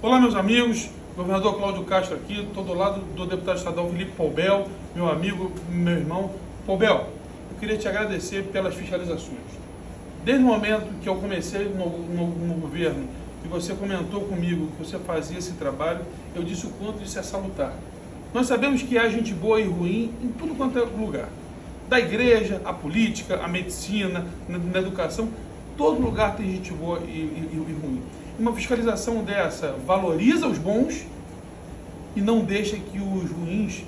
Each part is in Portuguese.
Olá, meus amigos. Governador Cláudio Castro aqui, estou do lado do deputado estadual Felipe Poubel, meu amigo, meu irmão. Poubel, eu queria te agradecer pelas fiscalizações. Desde o momento que eu comecei no, no, no governo e você comentou comigo que você fazia esse trabalho, eu disse o quanto isso é salutar. Nós sabemos que há gente boa e ruim em tudo quanto é lugar. Da igreja, a política, a medicina, na, na educação, todo lugar tem gente boa e, e, e ruim uma fiscalização dessa valoriza os bons e não deixa que os ruins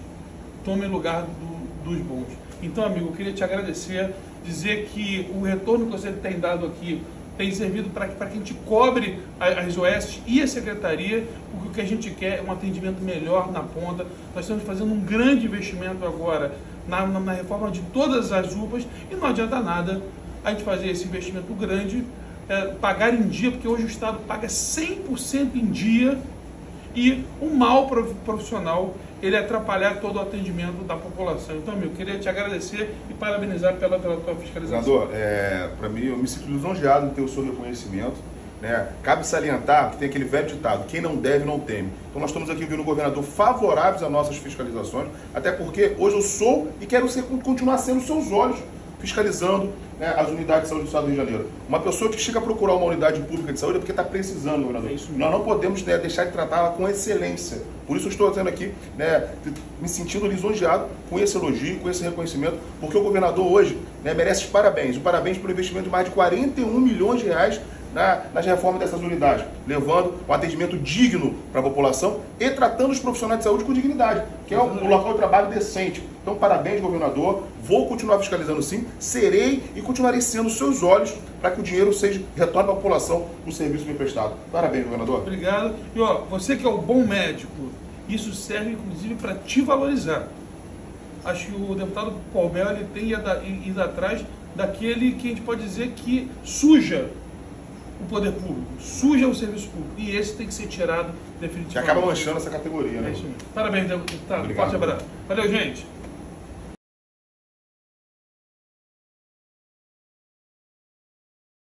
tomem lugar do, dos bons. Então, amigo, eu queria te agradecer, dizer que o retorno que você tem dado aqui tem servido para que a gente cobre as OS e a secretaria, porque o que a gente quer é um atendimento melhor na ponta. Nós estamos fazendo um grande investimento agora na, na, na reforma de todas as UPAs e não adianta nada a gente fazer esse investimento grande é, pagar em dia, porque hoje o Estado paga 100% em dia e um mal profissional ele atrapalhar todo o atendimento da população. Então, meu, queria te agradecer e parabenizar pela, pela tua fiscalização. Senador, é, para mim, eu me sinto lisonjeado em ter o seu reconhecimento. Né? Cabe salientar que tem aquele velho ditado, quem não deve não teme. Então nós estamos aqui ouvindo o governador favoráveis às nossas fiscalizações, até porque hoje eu sou e quero ser, continuar sendo seus olhos fiscalizando né, as unidades de saúde do Estado do Rio de Janeiro. Uma pessoa que chega a procurar uma unidade pública de saúde é porque está precisando, governador. É isso Nós não podemos né, deixar de tratá-la com excelência. Por isso eu estou tendo aqui, né, me sentindo lisonjeado com esse elogio, com esse reconhecimento, porque o governador hoje né, merece os parabéns. Parabéns pelo investimento de mais de 41 milhões de reais na, nas reformas dessas unidades, levando um atendimento digno para a população e tratando os profissionais de saúde com dignidade, que é um, um local de trabalho decente. Então, parabéns, governador. Vou continuar fiscalizando sim, serei e continuarei sendo seus olhos para que o dinheiro seja retorne à população o serviço bem prestado. Parabéns, governador. Obrigado. E ó, você que é o bom médico, isso serve inclusive para te valorizar. Acho que o deputado Palmeiras ele tem ido, ido atrás daquele que a gente pode dizer que suja o poder público, suja o serviço público. E esse tem que ser tirado definitivamente. Que acaba manchando essa categoria, né? É. Parabéns, deputado. Forte abraço. Valeu, gente.